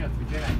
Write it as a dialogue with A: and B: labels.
A: 手つ